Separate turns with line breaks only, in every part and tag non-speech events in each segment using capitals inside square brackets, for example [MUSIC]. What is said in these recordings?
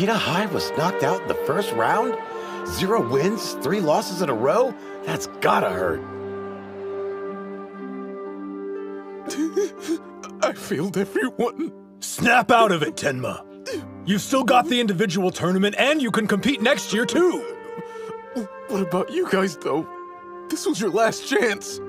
Ashina Hyde was knocked out in the first round? Zero wins, three losses in a row? That's gotta hurt. [LAUGHS]
I failed everyone.
Snap out of it, Tenma. You've still got the individual tournament, and you can compete next year, too.
What about you guys, though? This was your last chance. [LAUGHS]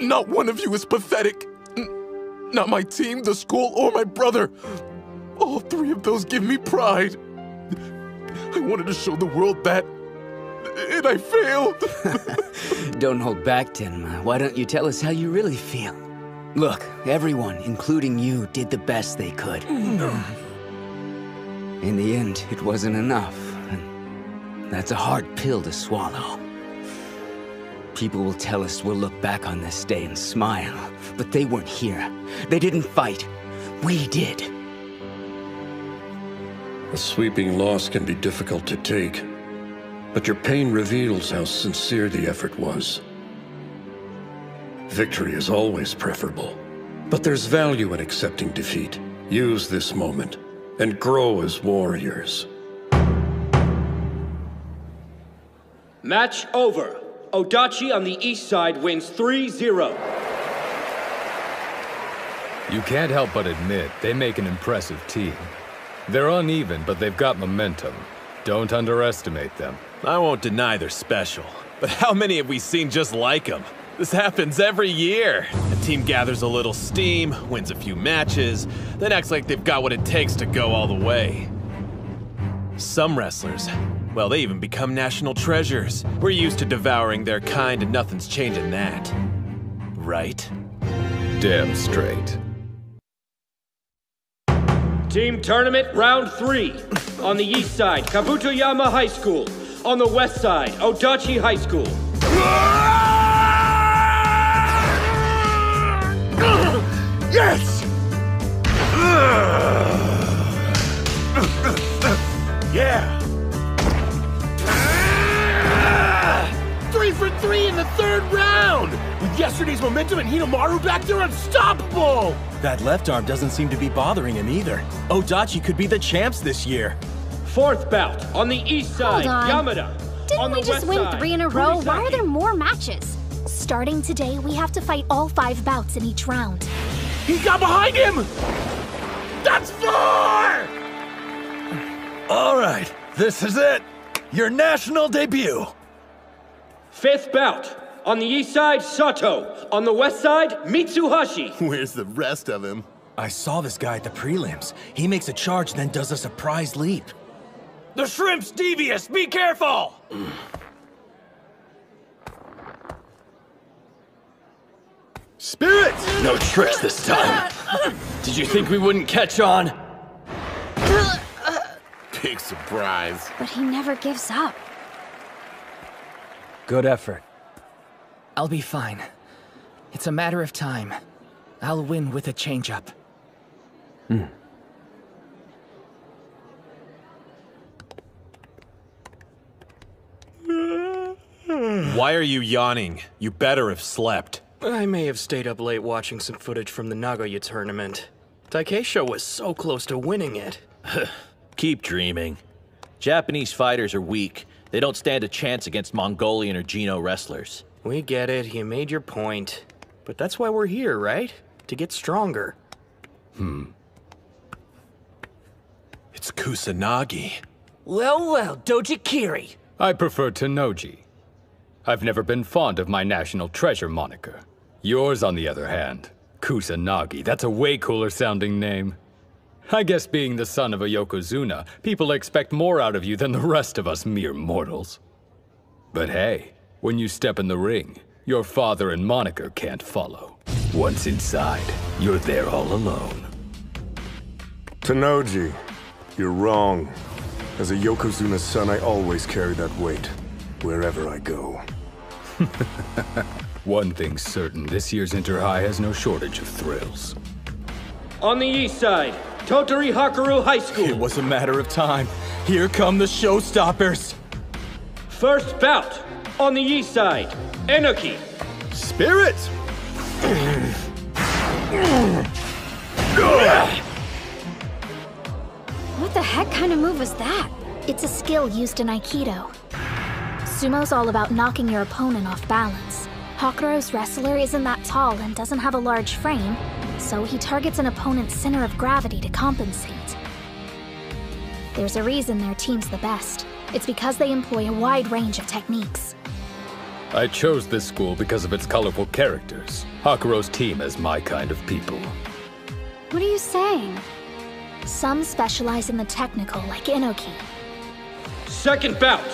Not one of you is pathetic. Not my team, the school, or my brother. All three of those give me pride. I wanted to show the world that, and I failed. [LAUGHS]
don't hold back, Tenma. Why don't you tell us how you really feel? Look, everyone, including you, did the best they could. In the end, it wasn't enough. That's a hard pill to swallow. People will tell us we'll look back on this day and smile, but they weren't here. They didn't fight. We did.
A sweeping loss can be difficult to take, but your pain reveals how sincere the effort was. Victory is always preferable, but there's value in accepting defeat. Use this moment and grow as warriors.
Match over. Odachi on the east side wins 3-0.
You can't help but admit they make an impressive team. They're uneven, but they've got momentum. Don't underestimate them.
I won't deny they're special, but how many have we seen just like them? This happens every year. A team gathers a little steam, wins a few matches, then acts like they've got what it takes to go all the way. Some wrestlers, well, they even become national treasures. We're used to devouring their kind and nothing's changing that. Right?
Damn straight.
Team tournament round three. On the east side, Kabutoyama High School. On the west side, Odachi High School.
Yes! yeah! Yesterday's momentum and Hinomaru back there unstoppable!
That left arm doesn't seem to be bothering him either. Odachi could be the champs this year.
Fourth bout on the east side, Yamada.
Didn't
on
we just win
side,
three in a row? Why are there more matches? Starting today, we have to fight all five bouts in each round.
He got behind him! That's four!
All right, this is it. Your national debut.
Fifth bout. On the east side, Sato. On the west side, Mitsuhashi. [LAUGHS]
Where's the rest of him?
I saw this guy at the prelims. He makes a charge, then does a surprise leap. The shrimp's devious! Be careful!
Spirit!
No tricks this time. Did you think we wouldn't catch on?
Big surprise.
But he never gives up.
Good effort. I'll be fine. It's a matter of time. I'll win with a change-up. Hmm.
Why are you yawning? You better have slept.
I may have stayed up late watching some footage from the Nagoya tournament. Takakeisho was so close to winning it. [SIGHS]
Keep dreaming. Japanese fighters are weak. They don't stand a chance against Mongolian or Geno wrestlers.
We get it, you made your point. But that's why we're here, right? To get stronger. Hmm.
It's Kusanagi.
Well, well, Dojigiri.
I prefer Tennoji. I've never been fond of my national treasure moniker. Yours, on the other hand, Kusanagi. That's a way cooler sounding name. I guess being the son of a Yokozuna, people expect more out of you than the rest of us mere mortals. But hey, when you step in the ring, your father and moniker can't follow. Once inside, you're there all alone.
Tennoji, you're wrong. As a Yokozuna's son, I always carry that weight, wherever I go. [LAUGHS]
One thing's certain, this year's Inter High has no shortage of thrills.
On the east side, Tottori Hakuro High School.
It was a matter of time. Here come the showstoppers.
First bout. On the east side, Enoki. Spirit!
What the heck kind of move was that? It's a skill used in Aikido. Sumo's all about knocking your opponent off balance. Hakuro's wrestler isn't that tall and doesn't have a large frame, so he targets an opponent's center of gravity to compensate. There's a reason their team's the best. It's because they employ a wide range of techniques.
I chose this school because of its colorful characters. Hakuro's team is my kind of people.
What are you saying? Some specialize in the technical, like Inoki.
Second bout.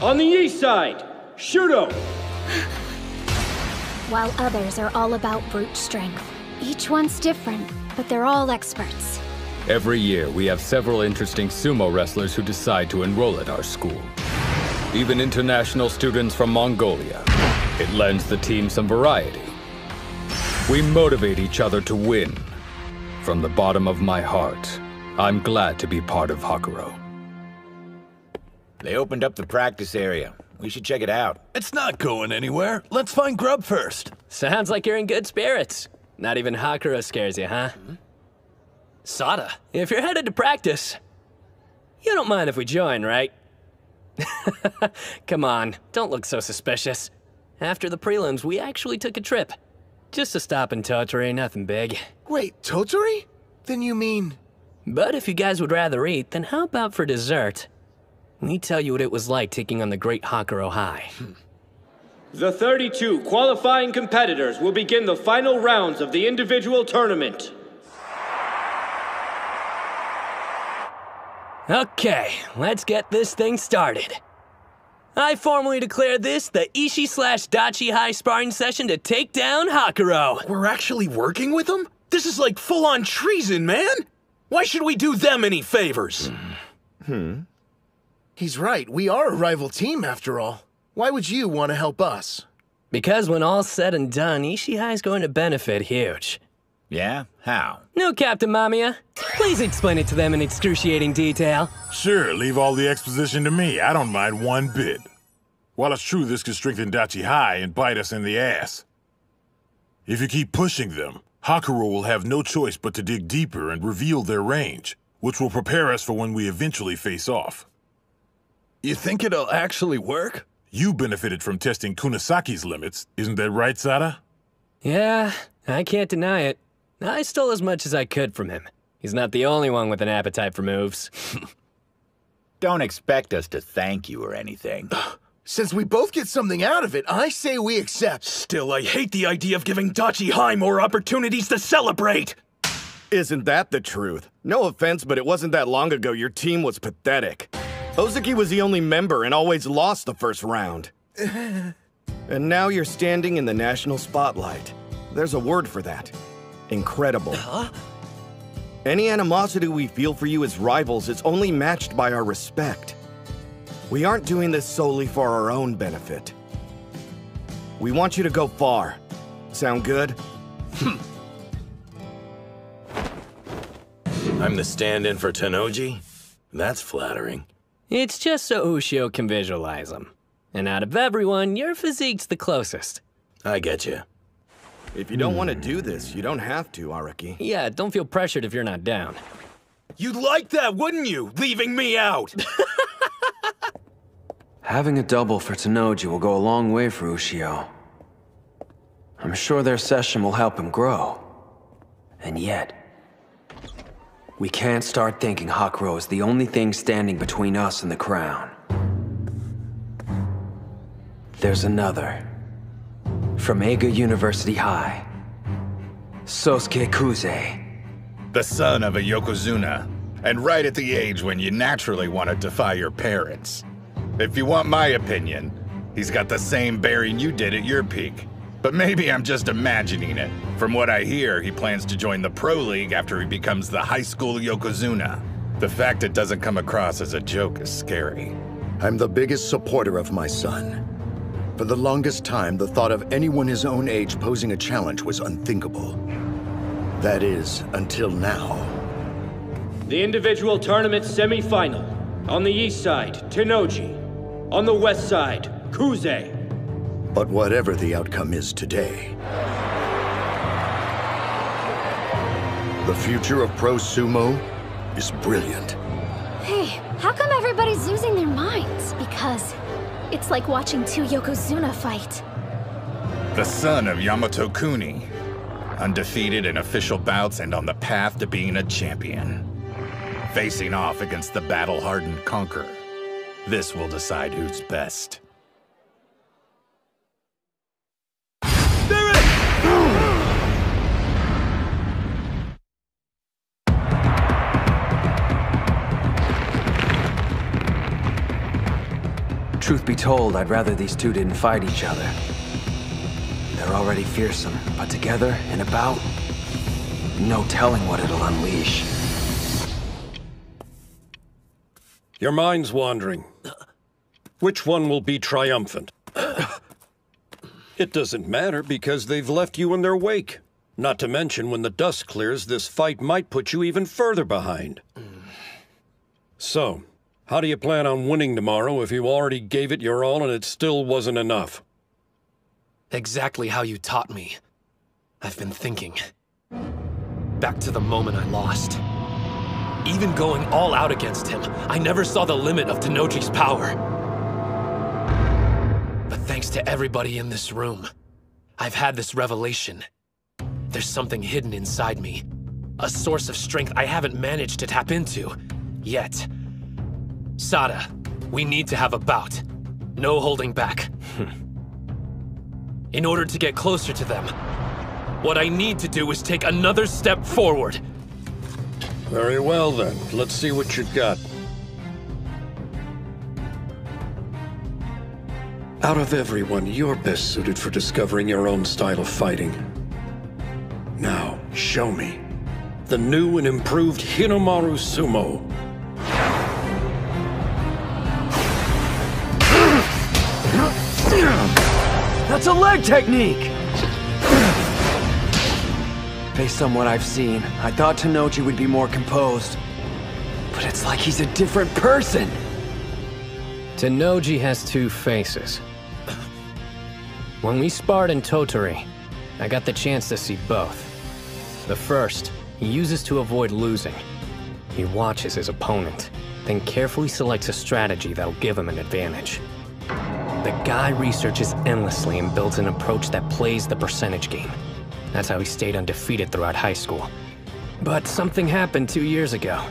On the east side, Shudo. [GASPS]
While others are all about brute strength. Each one's different, but they're all experts.
Every year, we have several interesting sumo wrestlers who decide to enroll at our school. Even international students from Mongolia. It lends the team some variety. We motivate each other to win. From the bottom of my heart, I'm glad to be part of Hakuro.
They opened up the practice area. We should check it out.
It's not going anywhere. Let's find grub first.
Sounds like you're in good spirits. Not even Hakuro scares you, huh? Sada, if you're headed to practice, you don't mind if we join, right? [LAUGHS] Come on, don't look so suspicious. After the prelims, we actually took a trip. Just to stop in Tottori, nothing big.
Wait, Tottori? Then you mean...
But if you guys would rather eat, then how about for dessert? Let me tell you what it was like taking on the great Hakuro High. Hmm.
The 32 qualifying competitors will begin the final rounds of the individual tournament.
Okay, let's get this thing started. I formally declare this the Ishi slash Dachi High sparring session to take down Hakuro.
We're actually working with them? This is like full-on treason, man! Why should we do them any favors? Hmm. He's right. We are a rival team, after all. Why would you want to help us?
Because when all's said and done, Ishihai's going to benefit huge.
Yeah? How?
No, Captain Mamiya. Please explain it to them in excruciating detail.
Sure, leave all the exposition to me. I don't mind one bit. While it's true this could strengthen Dachi High and bite us in the ass. If you keep pushing them, Hakuro will have no choice but to dig deeper and reveal their range, which will prepare us for when we eventually face off.
You think it'll actually work?
You benefited from testing Kunisaki's limits, isn't that right, Sada?
Yeah, I can't deny it. I stole as much as I could from him. He's not the only one with an appetite for moves. [LAUGHS]
Don't expect us to thank you or anything. [SIGHS]
Since we both get something out of it, I say we accept.
Still, I hate the idea of giving Dachi High more opportunities to celebrate!
Isn't that the truth? No offense, but it wasn't that long ago your team was pathetic. Ozeki was the only member and always lost the first round. [LAUGHS] and now you're standing in the national spotlight. There's a word for that. Incredible.
Huh?
Any animosity we feel for you as rivals is only matched by our respect. We aren't doing this solely for our own benefit. We want you to go far. Sound good? Hmm.
I'm the stand-in for Tennoji? That's flattering.
It's just so Ushio can visualize him. And out of everyone, your physique's the closest.
I get you.
If you don't want to hmm. do this, you don't have to, Araki.
Yeah, don't feel pressured if you're not down.
You'd like that, wouldn't you? Leaving me out! [LAUGHS]
Having a double for Tennoji will go a long way for Ushio. I'm sure their session will help him grow. And yet, we can't start thinking Hakuro is the only thing standing between us and the crown. There's another. From Eiga University High. Sosuke Kuze.
The son of a Yokozuna, and right at the age when you naturally want to defy your parents. If you want my opinion, he's got the same bearing you did at your peak. But maybe I'm just imagining it. From what I hear, he plans to join the Pro League after he becomes the high school Yokozuna. The fact it doesn't come across as a joke is scary.
I'm the biggest supporter of my son. For the longest time, the thought of anyone his own age posing a challenge was unthinkable. That is, until now.
The individual tournament semi-final. On the east side, Tennoji. On the west side, Kuze.
But whatever the outcome is today, the future of pro sumo is brilliant.
Hey, how come everybody's losing their minds? Because it's like watching two Yokozuna fight.
The son of Yamato Kuni. Undefeated in official bouts and on the path to being a champion. Facing off against the battle-hardened conqueror. This will decide who's best.
Truth be told, I'd rather these two didn't fight each other. They're already fearsome, but together, in a bout, no telling what it'll unleash.
Your mind's wandering. Which one will be triumphant? It doesn't matter because they've left you in their wake. Not to mention, when the dust clears, this fight might put you even further behind. So, how do you plan on winning tomorrow if you already gave it your all and it still wasn't enough?
Exactly how you taught me. I've been thinking. Back to the moment I lost. Even going all out against him, I never saw the limit of Tennoji's power. But thanks to everybody in this room, I've had this revelation. There's something hidden inside me. A source of strength I haven't managed to tap into. Yet. Sada, we need to have a bout. No holding back. Hmm. [LAUGHS] In order to get closer to them, what I need to do is take another step forward.
Very well then. Let's see what you've got. Out of everyone, you're best suited for discovering your own style of fighting. Now, show me. The new and improved Hinomaru Sumo.
Leg technique! Based on what I've seen, I thought Tennoji would be more composed. But it's like he's a different person!
Tennoji has two faces. When we sparred in Tottori, I got the chance to see both. The first, he uses to avoid losing. He watches his opponent, then carefully selects a strategy that'll give him an advantage. The guy researches endlessly and builds an approach that plays the percentage game. That's how he stayed undefeated throughout high school. But something happened two years ago.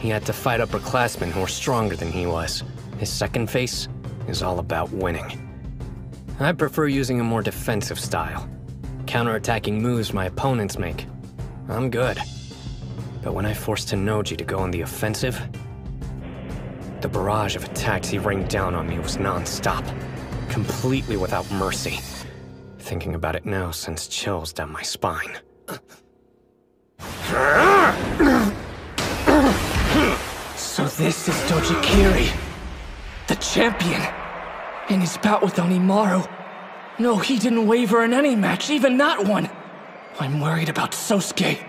He had to fight upperclassmen who were stronger than he was. His second face is all about winning. I prefer using a more defensive style. Counterattacking moves my opponents make. I'm good. But when I forced Tennoji to go on the offensive, the barrage of attacks he rained down on me was non-stop, completely without mercy. Thinking about it now sends chills down my spine. So this is Dojigiri, the champion. In his bout with Onimaru. No, he didn't waver in any match, even that one. I'm worried about Sosuke.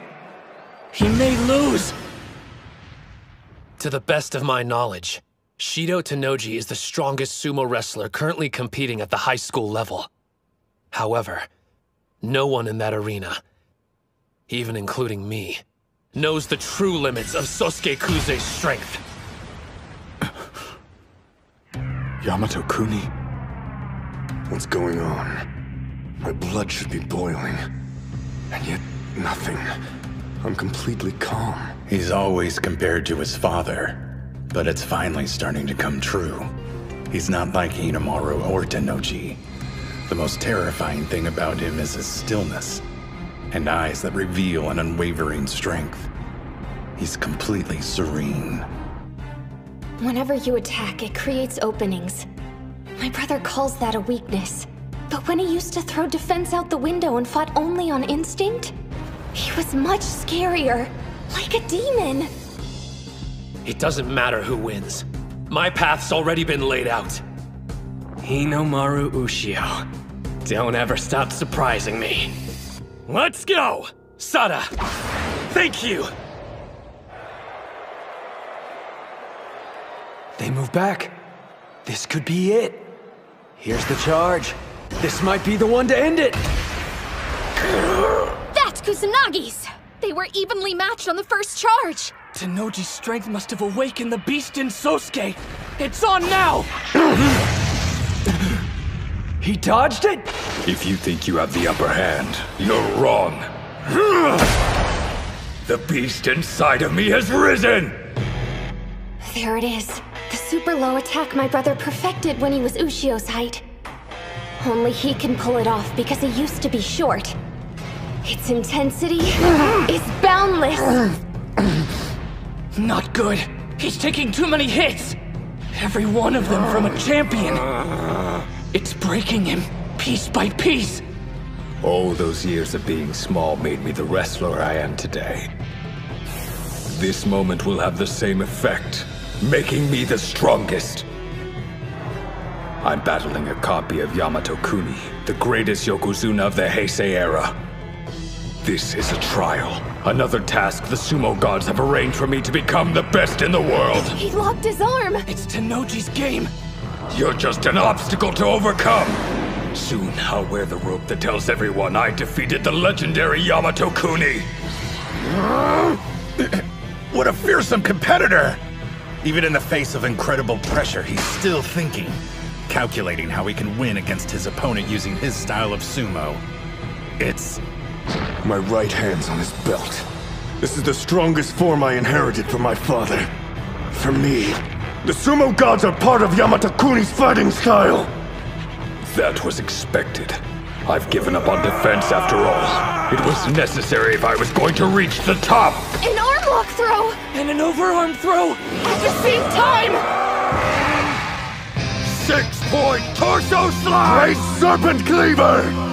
He may lose.
To the best of my knowledge, Shido Tennoji is the strongest sumo wrestler currently competing at the high school level. However, no one in that arena, even including me, knows the true limits of Sosuke Kuze's strength. [COUGHS]
Yamato Kuni? What's going on? My blood should be boiling. And yet, nothing. I'm completely calm.
He's always compared to his father, but it's finally starting to come true. He's not like Hinomaru or Tennoji. The most terrifying thing about him is his stillness, and eyes that reveal an unwavering strength. He's completely serene.
Whenever you attack, it creates openings. My brother calls that a weakness. But when he used to throw defense out the window and fought only on instinct, he was much scarier. Like a demon.
It doesn't matter who wins. My path's already been laid out.
Hinomaru Ushio. Don't ever stop surprising me. Let's go!
Sada! Thank you!
They move back. This could be it. Here's the charge. This might be the one to end it.
That's Kusanagi's! They were evenly matched on the first charge.
Tennoji's strength must have awakened the beast in Sosuke. It's on now! [COUGHS]
He dodged it? If you think you have the upper hand, you're wrong. [COUGHS] The beast inside of me has risen!
There it is. The super low attack my brother perfected when he was Ushio's height. Only he can pull it off because he used to be short. Its intensity is boundless.
Not good. He's taking too many hits. Every one of them from a champion. It's breaking him, piece by piece.
All those years of being small made me the wrestler I am today. This moment will have the same effect, making me the strongest. I'm battling a copy of Yamato Kuni, the greatest Yokozuna of the Heisei era. This is a trial, another task the sumo gods have arranged for me to become the best in the world.
He locked his arm.
It's Tennoji's game.
You're just an obstacle to overcome. Soon I'll wear the rope that tells everyone I defeated the legendary Yamato Kuni. [CLEARS THROAT]
What a fearsome competitor! Even in the face of incredible pressure, he's still thinking, calculating how he can win against his opponent using his style of sumo. It's.
My right hand's on his belt. This is the strongest form I inherited from my father. For me, the sumo gods are part of Yamato Kuni's fighting style.
That was expected. I've given up on defense after all. It was necessary if I was going to reach the top.
An arm lock throw!
And an overarm throw!
At the same time!
Six point torso slide!
Great serpent cleaver!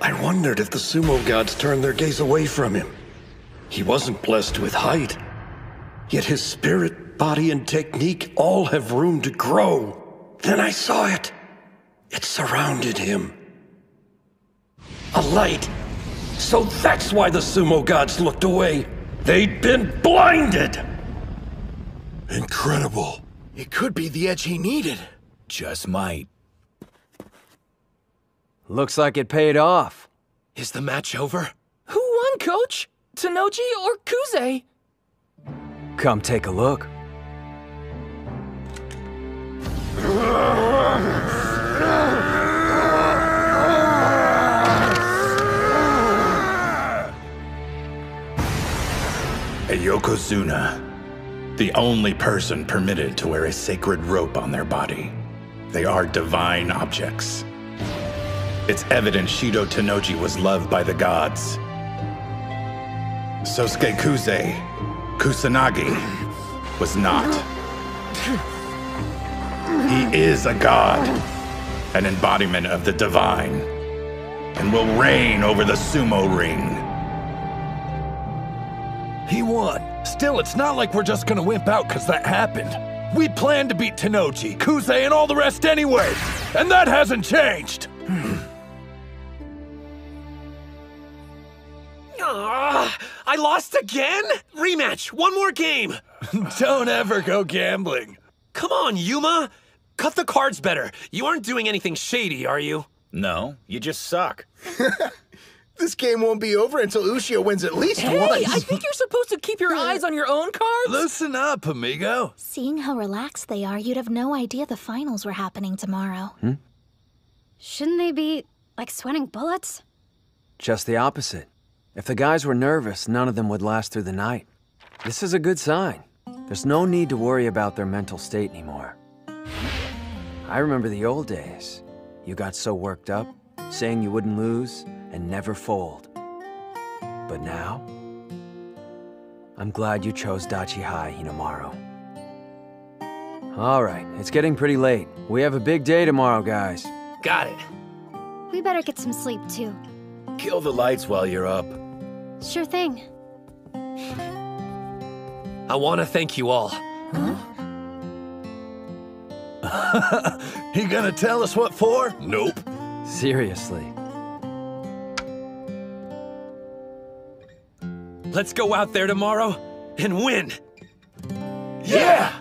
I wondered if the sumo gods turned their gaze away from him. He wasn't blessed with height. Yet his spirit, body, and technique all have room to grow. Then I saw it. It surrounded him. A light. So that's why the sumo gods looked away. They'd been blinded.
Incredible. It could be the edge he needed.
Just might.
Looks like it paid off.
Is the match over? Who won, coach? Tennoji or Kuze?
Come take a look.
A Yokozuna. The only person permitted to wear a sacred rope on their body. They are divine objects. It's evident Shido Tennoji was loved by the gods. Sosuke Kuze, Kusanagi, was not. He is a god, an embodiment of the divine, and will reign over the sumo ring.
He won. Still, it's not like we're just gonna wimp out because that happened. We planned to beat Tennoji, Kuze, and all the rest anyway, and that hasn't changed. [SIGHS]
Ah, I lost again? Rematch, one more game. [LAUGHS]
Don't ever go gambling.
Come on, Yuma. Cut the cards better. You aren't doing anything shady, are you?
No, you just suck. [LAUGHS]
This game won't be over until Ushio wins at least
Hey,
once.
I think
you're supposed to keep your [LAUGHS] eyes on your own cards.
Listen up, amigo.
Seeing how relaxed they are, you'd have no idea the finals were happening tomorrow. Hmm?
Shouldn't they be, like, sweating bullets?
Just the opposite. If the guys were nervous, none of them would last through the night. This is a good sign. There's no need to worry about their mental state anymore. I remember the old days. You got so worked up, saying you wouldn't lose and never fold. But now, I'm glad you chose Dachi High Hinomaru. All right, it's getting pretty late. We have a big day tomorrow, guys.
Got it.
We better get some sleep, too.
Kill the lights while you're up.
Sure thing.
I want to thank you all. Huh? [LAUGHS]
he gonna tell us what for? Nope.
Seriously.
Let's go out there tomorrow and win.
Yeah!